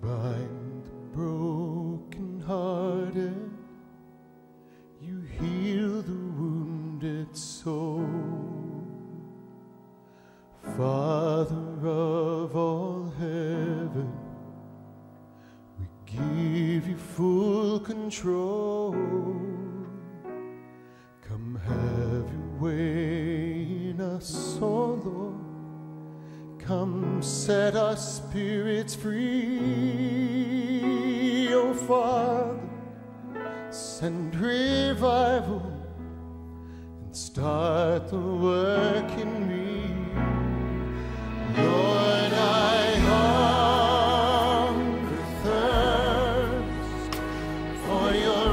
bind the broken-hearted, you heal the wounded soul. set our spirits free. O oh, Father, send revival and start the work in me. Lord, I hunger, thirst for your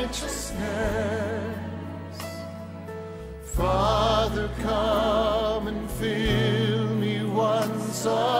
righteousness. Father, come and fill soul.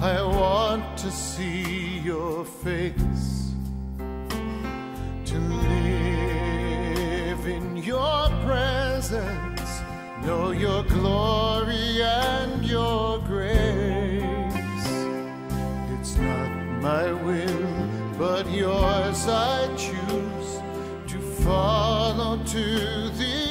I want to see your face, to live in your presence, know your glory and your grace. It's not my will, but yours I choose to follow to the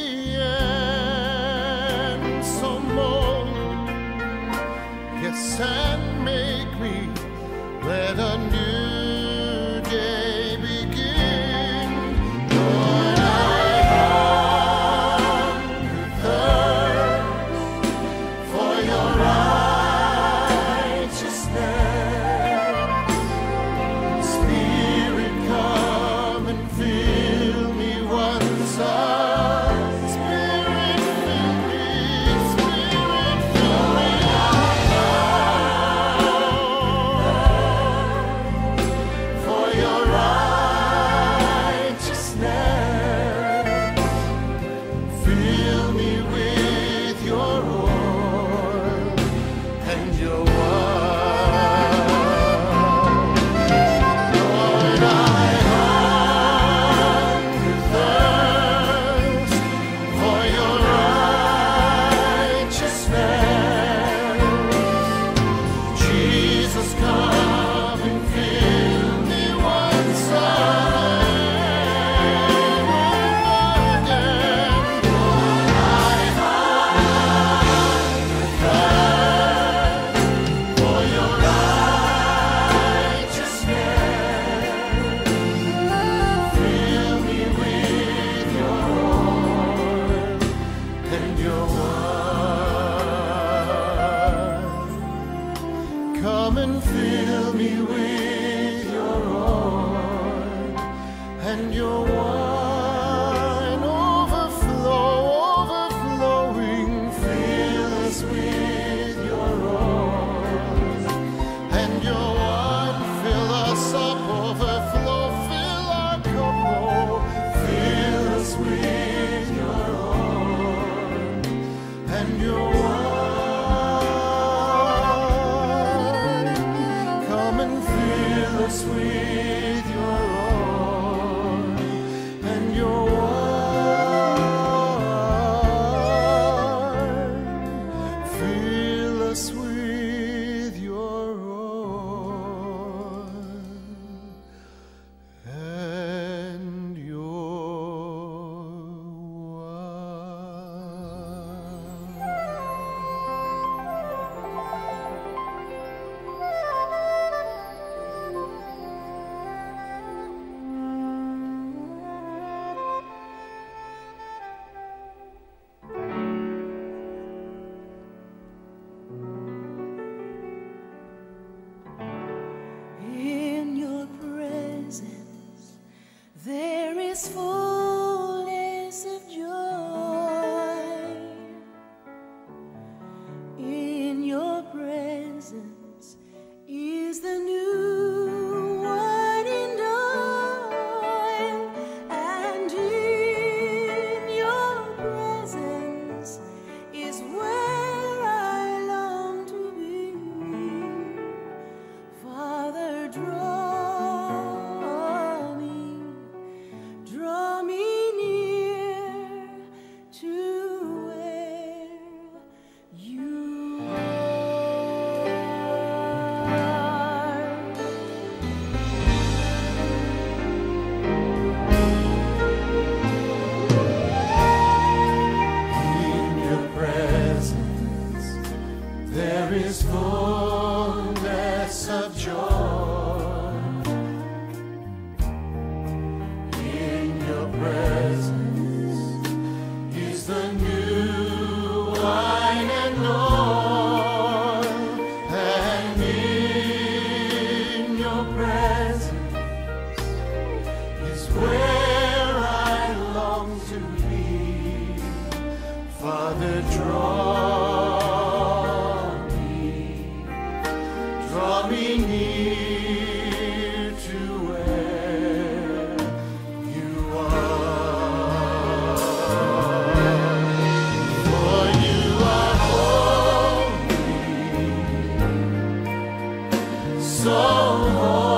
Oh. oh.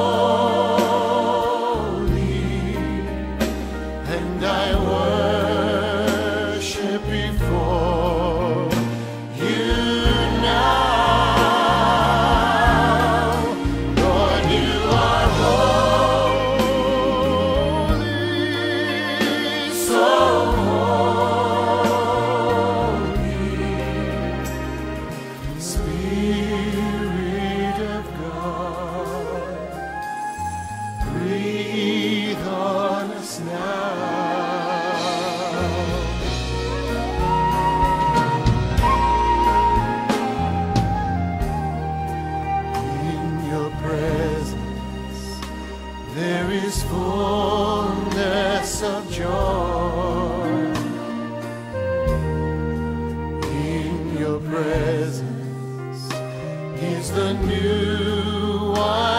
is the new wine.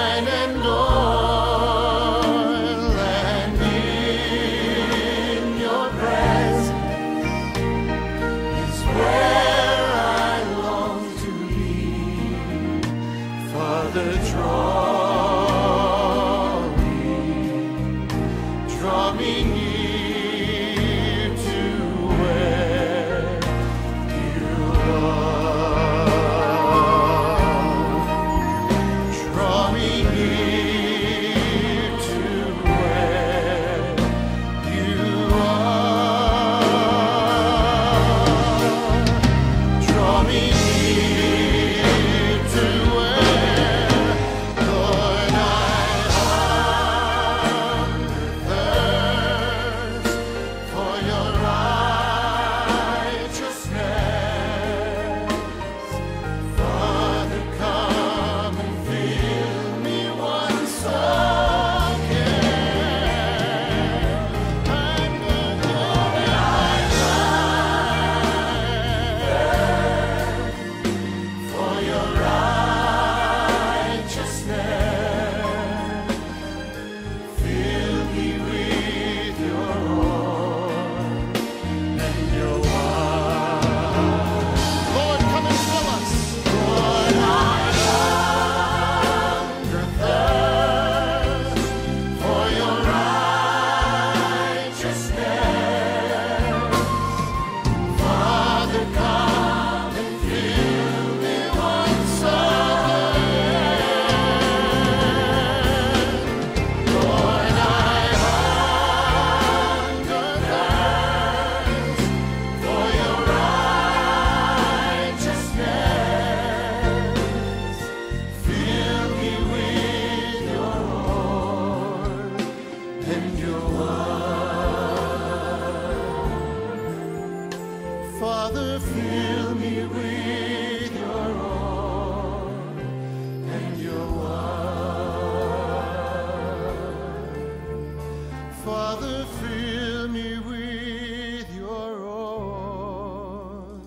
Father, fill me with your own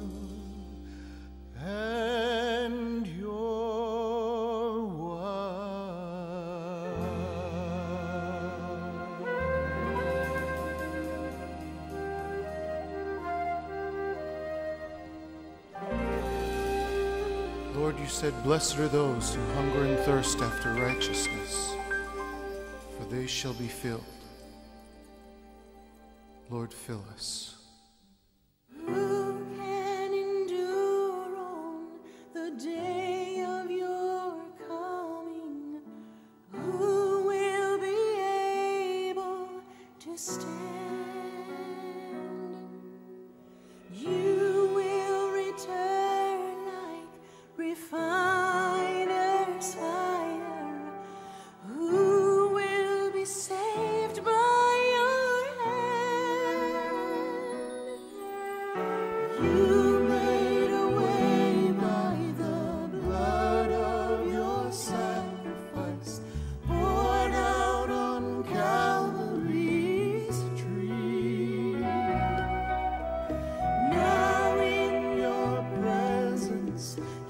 and your wine. Lord, you said, Blessed are those who hunger and thirst after righteousness, for they shall be filled. Lord, fill us.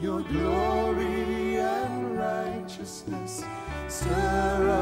your glory and righteousness. Stir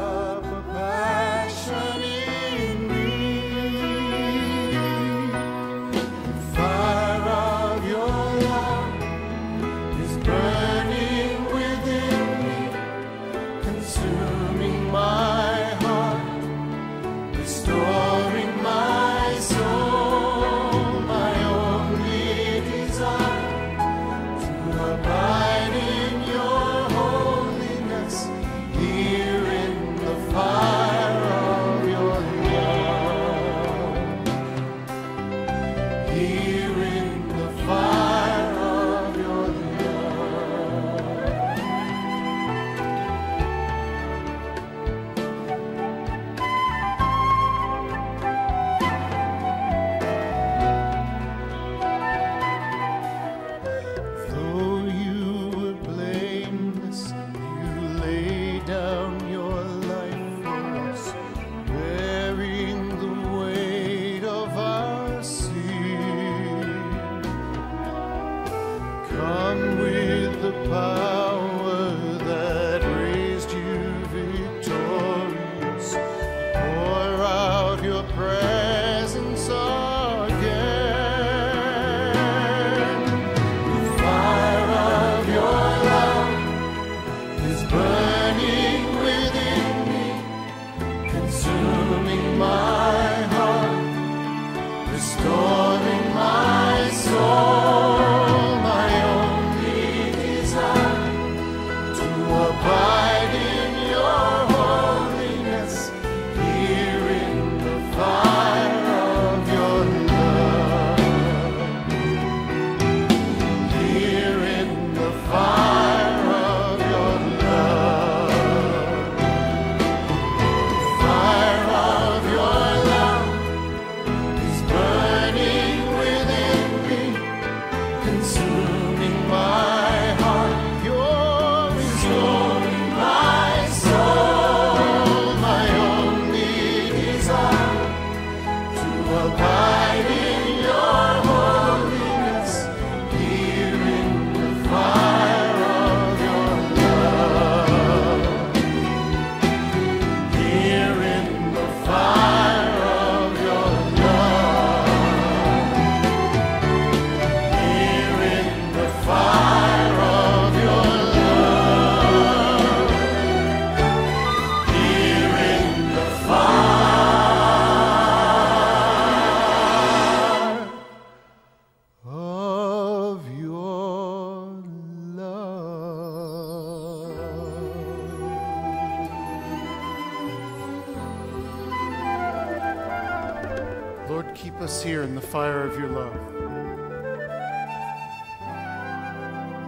fire of your love.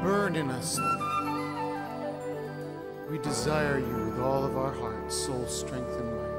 Burn in us, We desire you with all of our heart, soul, strength, and might.